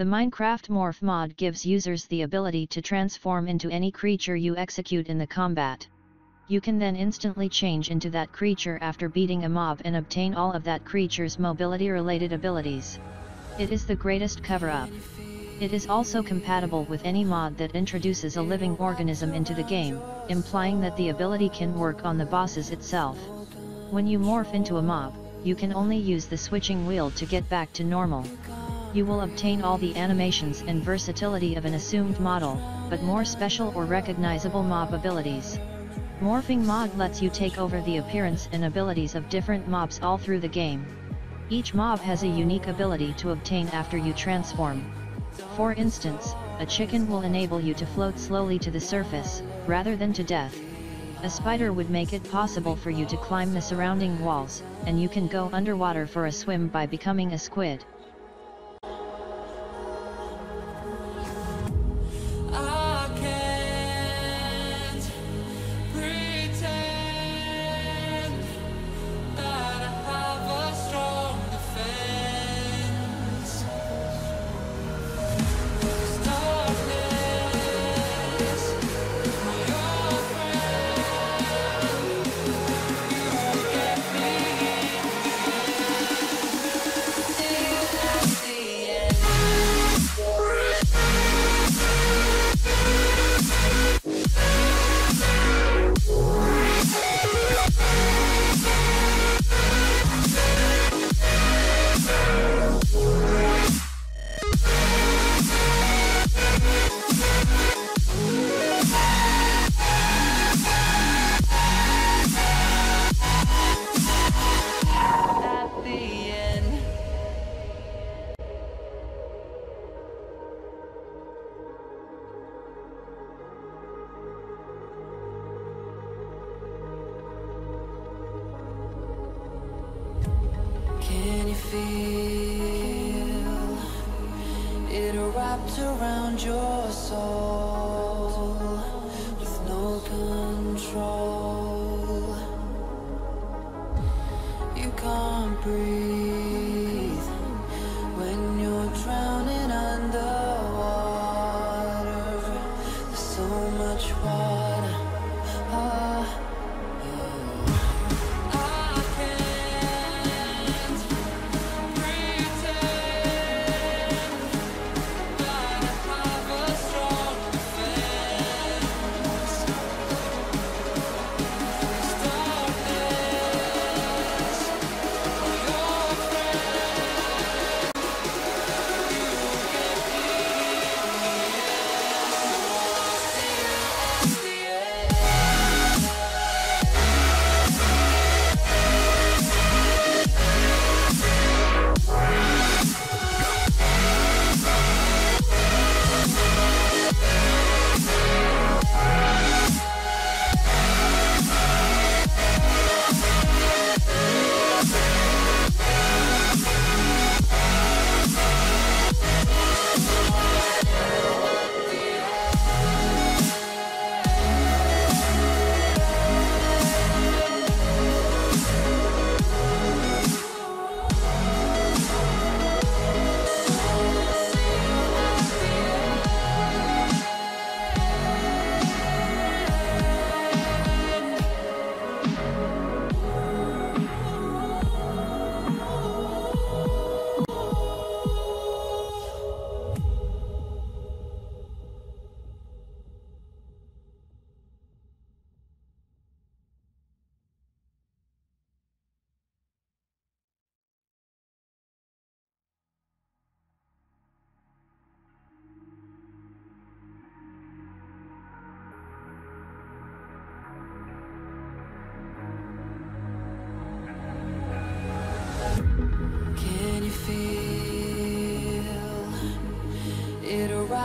The Minecraft Morph mod gives users the ability to transform into any creature you execute in the combat. You can then instantly change into that creature after beating a mob and obtain all of that creature's mobility-related abilities. It is the greatest cover-up. It is also compatible with any mod that introduces a living organism into the game, implying that the ability can work on the bosses itself. When you morph into a mob, you can only use the switching wheel to get back to normal. You will obtain all the animations and versatility of an assumed model, but more special or recognizable mob abilities. Morphing mod lets you take over the appearance and abilities of different mobs all through the game. Each mob has a unique ability to obtain after you transform. For instance, a chicken will enable you to float slowly to the surface, rather than to death. A spider would make it possible for you to climb the surrounding walls, and you can go underwater for a swim by becoming a squid. Feel it wrapped around your soul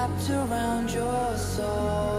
wrapped around your soul